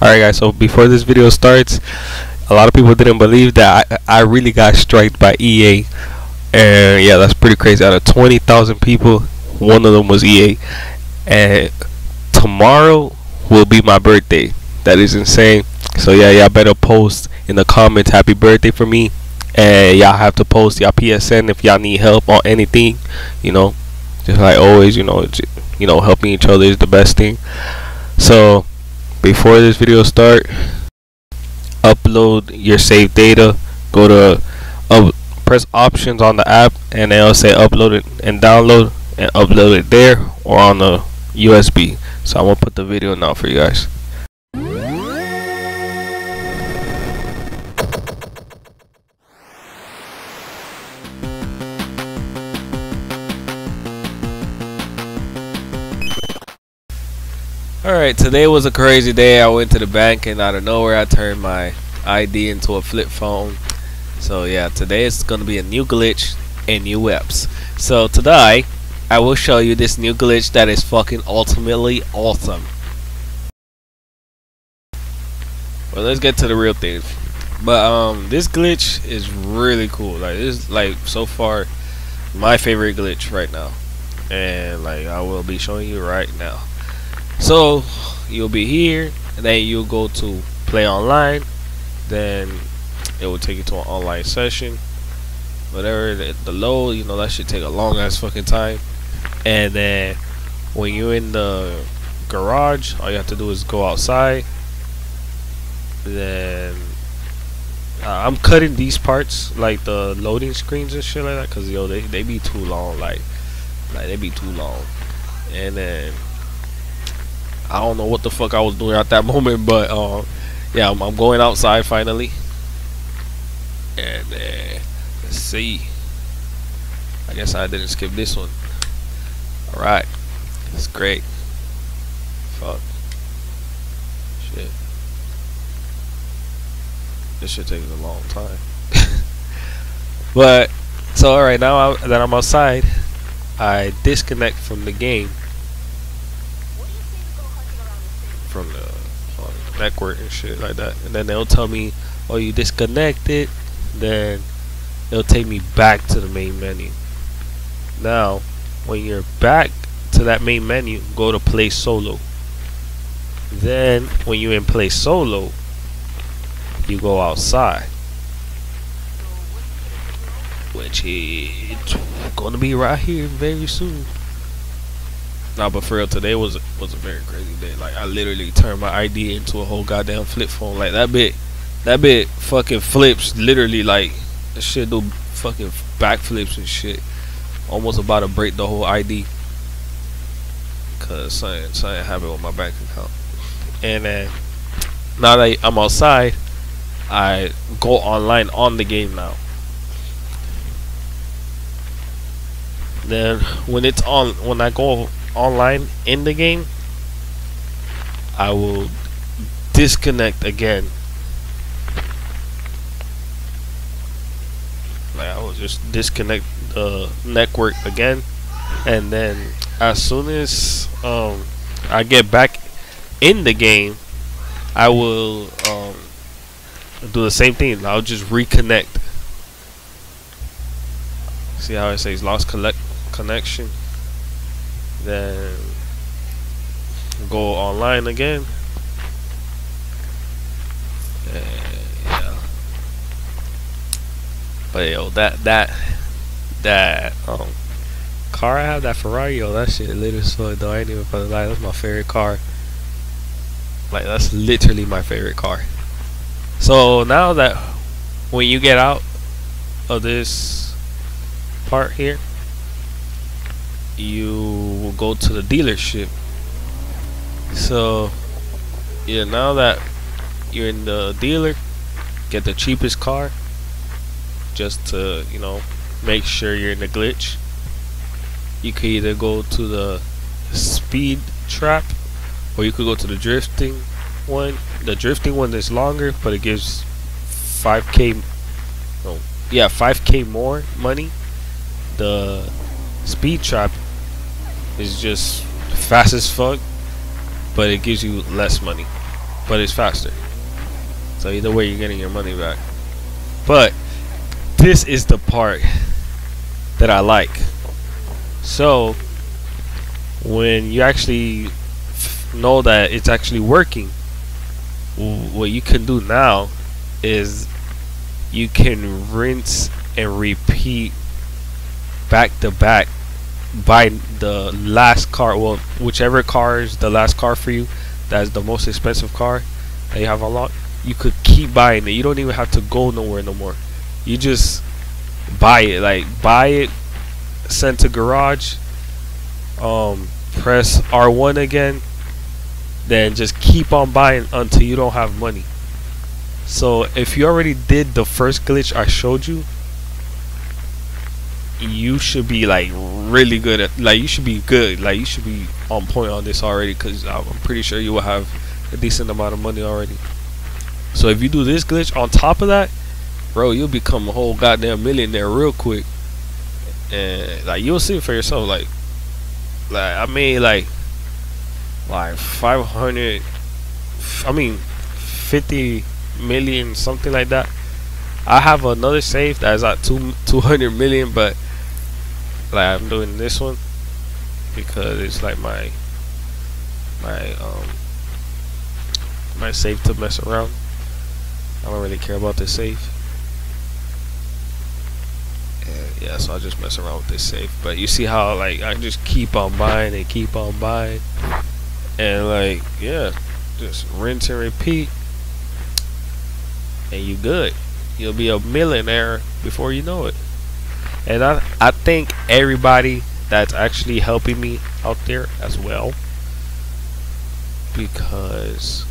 Alright guys, so before this video starts, a lot of people didn't believe that I, I really got striked by EA. And yeah, that's pretty crazy. Out of 20,000 people, one of them was EA. And tomorrow will be my birthday. That is insane. So yeah, y'all better post in the comments happy birthday for me. And y'all have to post y'all PSN if y'all need help on anything. You know, just like always, you know, you know, helping each other is the best thing. So before this video start upload your saved data. Go to press options on the app and they'll say upload it and download and upload it there or on the USB so I'm gonna put the video now for you guys Alright, today was a crazy day. I went to the bank and out of nowhere I turned my ID into a flip phone. So yeah, today is going to be a new glitch and new webs. So today, I will show you this new glitch that is fucking ultimately awesome. Well, let's get to the real thing. But um, this glitch is really cool. Like this, like so far, my favorite glitch right now, and like I will be showing you right now. So you'll be here, and then you'll go to play online. Then it will take you to an online session. Whatever the, the load, you know that should take a long ass fucking time. And then when you're in the garage, all you have to do is go outside. Then uh, I'm cutting these parts, like the loading screens and shit like that, cause yo they they be too long, like like they be too long. And then I don't know what the fuck I was doing at that moment, but uh, yeah, I'm, I'm, going outside finally. And uh, let's see. I guess I didn't skip this one. Alright. That's great. Fuck. Shit. This should take a long time. but, so alright, now I, that I'm outside, I disconnect from the game from the uh, network and shit like that. And then they'll tell me, oh, you disconnected. Then it'll take me back to the main menu. Now, when you're back to that main menu, go to play solo. Then, when you're in play solo, you go outside. Which is gonna be right here very soon. Nah, but for real, today was was a very crazy day. Like I literally turned my ID into a whole goddamn flip phone. Like that bit, that bit fucking flips. Literally, like shit do fucking backflips and shit. Almost about to break the whole ID. Cause something something happened with my bank account. And then now that I'm outside, I go online on the game now. Then when it's on, when I go online in the game, I will disconnect again. Like I will just disconnect the network again, and then as soon as um, I get back in the game, I will um, do the same thing. I'll just reconnect. See how it says lost collect connection then go online again. And, yeah. But yo that that that um car I have that Ferrari yo that shit lit as fuck though I ain't even gonna lie that's my favorite car. Like that's literally my favorite car. So now that when you get out of this part here you will go to the dealership. So yeah now that you're in the dealer get the cheapest car just to you know make sure you're in the glitch. You could either go to the speed trap or you could go to the drifting one. The drifting one is longer but it gives 5k no yeah 5k more money. The speed trap is just fast as fuck, but it gives you less money. but it's faster. So either way, you're getting your money back. But this is the part that I like. So when you actually know that it's actually working, what you can do now is you can rinse and repeat back to back buy the last car well whichever car is the last car for you that's the most expensive car that you have unlocked you could keep buying it. You don't even have to go nowhere no more. You just buy it like buy it send to garage um press R1 again then just keep on buying until you don't have money. So if you already did the first glitch I showed you you should be like really good at like you should be good. Like you should be on point on this already because I'm pretty sure you will have a decent amount of money already. So if you do this glitch on top of that bro you'll become a whole goddamn millionaire real quick. And like you'll see it for yourself like like I made like like 500 I mean 50 million something like that. I have another safe that's at two 200 million but like I'm doing this one because it's like my my um my safe to mess around. I don't really care about this safe. And yeah so I just mess around with this safe. But you see how like I just keep on buying and keep on buying. And like yeah just rinse and repeat. And you good. You'll be a millionaire before you know it and I, I think everybody that's actually helping me out there as well because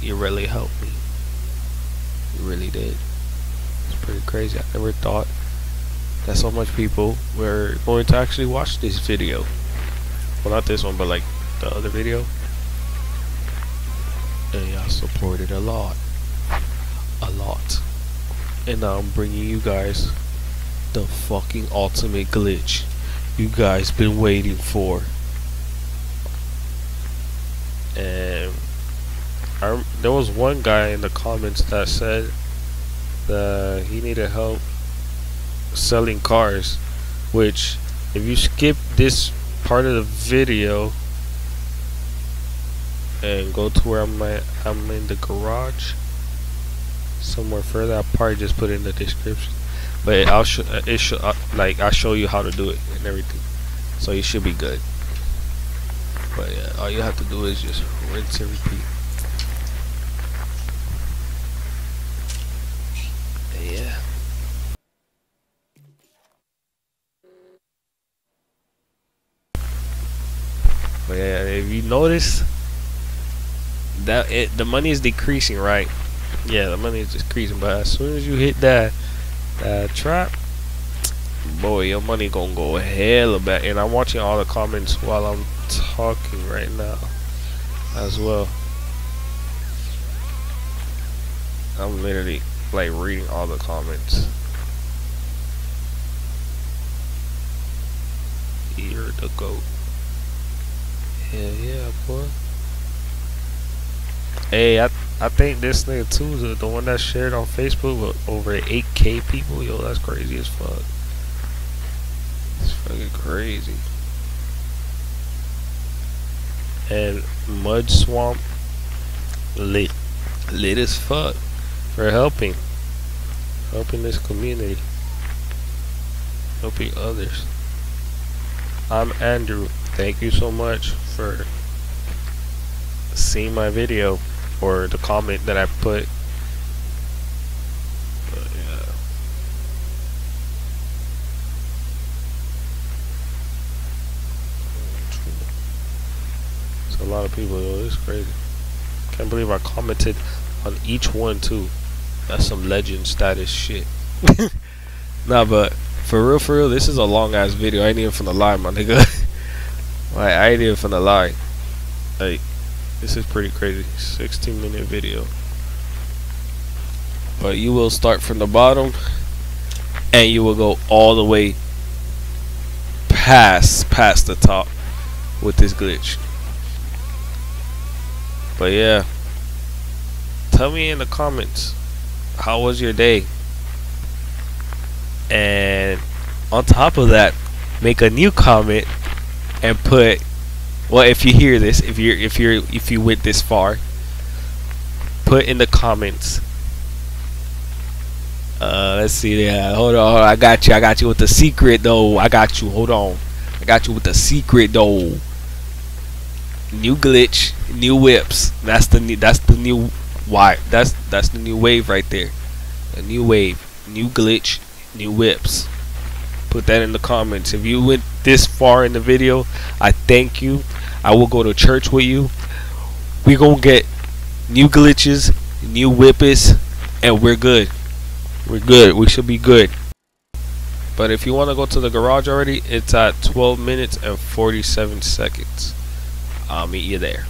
you really helped me. You really did. It's pretty crazy. I never thought that so much people were going to actually watch this video. Well not this one but like the other video. And y'all supported a lot. A lot. And now I'm bringing you guys the fucking ultimate glitch you guys been waiting for. And I, there was one guy in the comments that said that he needed help selling cars, which if you skip this part of the video and go to where I'm at, I'm in the garage somewhere further, I'll probably just put it in the description but I'll show it uh, like I'll show you how to do it and everything. So you should be good. But yeah all you have to do is just rinse and repeat. Yeah. But yeah if you notice that it the money is decreasing right? Yeah the money is decreasing but as soon as you hit that that trap, boy, your money gonna go hella back. And I'm watching all the comments while I'm talking right now as well. I'm literally like reading all the comments. You're the goat. Hell yeah, boy. Hey, I I think this nigga too, the, the one that shared on Facebook with over 8k people, yo, that's crazy as fuck. It's fucking crazy. And Mud Swamp lit lit as fuck for helping. Helping this community. Helping others. I'm Andrew. Thank you so much for seeing my video or the comment that I put. It's a lot of people, yo. It's crazy. Can't believe I commented on each one too. That's some legend status shit. nah, but for real, for real, this is a long ass video. I ain't even finna lie, my nigga. like, I ain't even finna lie. Like. This is pretty crazy. 16 minute video. But you will start from the bottom and you will go all the way past past the top with this glitch. But yeah, tell me in the comments how was your day and on top of that make a new comment and put well if you hear this if you're if you're if you went this far put in the comments uh, let's see yeah hold on I got you I got you with the secret though I got you hold on I got you with the secret though. New glitch new whips that's the new that's the new why that's that's the new wave right there. A new wave new glitch new whips put that in the comments. If you went this far in the video I thank you. I will go to church with you. We gonna get new glitches new whippers and we're good. We're good. We should be good. But if you want to go to the garage already it's at 12 minutes and 47 seconds. I'll meet you there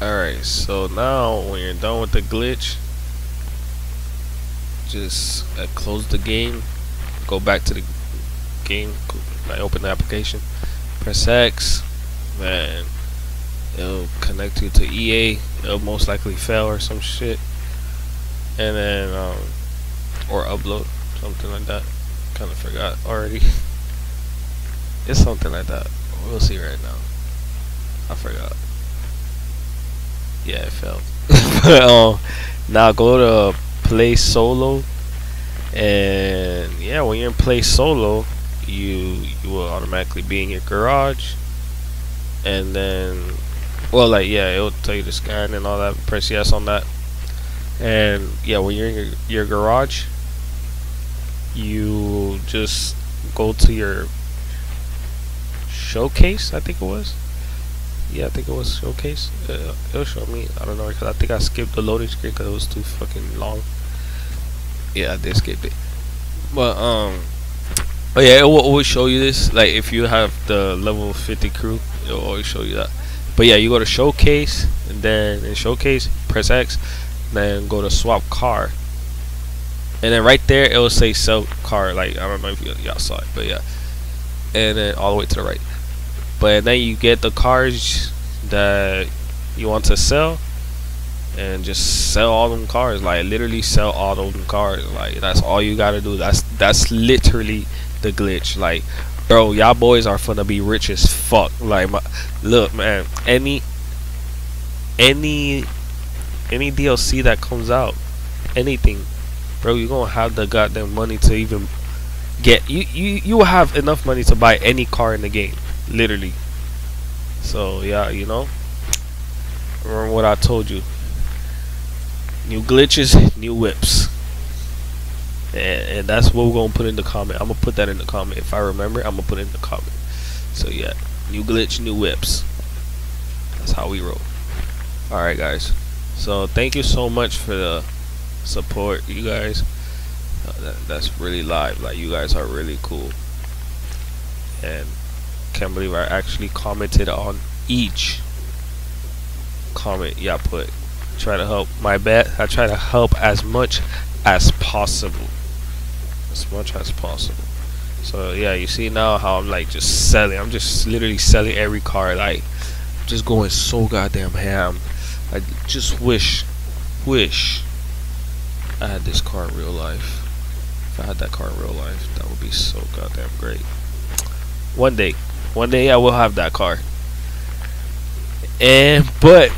Alright, so now when you're done with the glitch, just uh, close the game, go back to the game, I open the application, press X, man, it'll connect you to EA, it'll most likely fail or some shit, and then, um, or upload, something like that, kind of forgot already, it's something like that, we'll see right now, I forgot yeah, it failed. but um, now go to play solo, and yeah, when you're in play solo, you you will automatically be in your garage, and then, well, like yeah, it'll tell you to scan and all that. Press yes on that, and yeah, when you're in your, your garage, you just go to your showcase. I think it was yeah, I think it was showcase. Uh, it'll show me. I don't know because I think I skipped the loading screen because it was too fucking long. Yeah, I did skip it. But um, oh yeah, it will always show you this. Like if you have the level 50 crew, it will always show you that. But yeah, you go to showcase and then in showcase press X, then go to swap car, and then right there it will say sell car. Like I don't know if y'all saw it, but yeah, and then all the way to the right but then you get the cars that you want to sell and just sell all them cars like literally sell all them cars like that's all you gotta do. That's that's literally the glitch. Like bro y'all boys are gonna be rich as fuck. Like my, look man any any any DLC that comes out anything bro you're gonna have the goddamn money to even get you you you will have enough money to buy any car in the game literally. So yeah, you know, remember what I told you. New glitches, new whips. And, and that's what we're gonna put in the comment. I'm gonna put that in the comment. If I remember, I'm gonna put it in the comment. So yeah, new glitch, new whips. That's how we roll. Alright guys. So thank you so much for the support, you guys. Uh, that, that's really live. Like you guys are really cool, and can't believe I actually commented on each comment y'all put. Try to help. My bet. I try to help as much as possible, as much as possible. So yeah, you see now how I'm like just selling. I'm just literally selling every car. Like just going so goddamn ham. I just wish, wish I had this car in real life. If I had that car in real life, that would be so goddamn great. One day, one day I will have that car. And but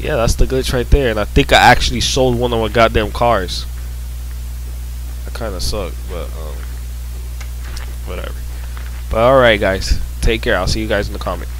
yeah, that's the glitch right there. And I think I actually sold one of my goddamn cars. I kind of suck, but um, whatever. But alright, guys. Take care. I'll see you guys in the comment.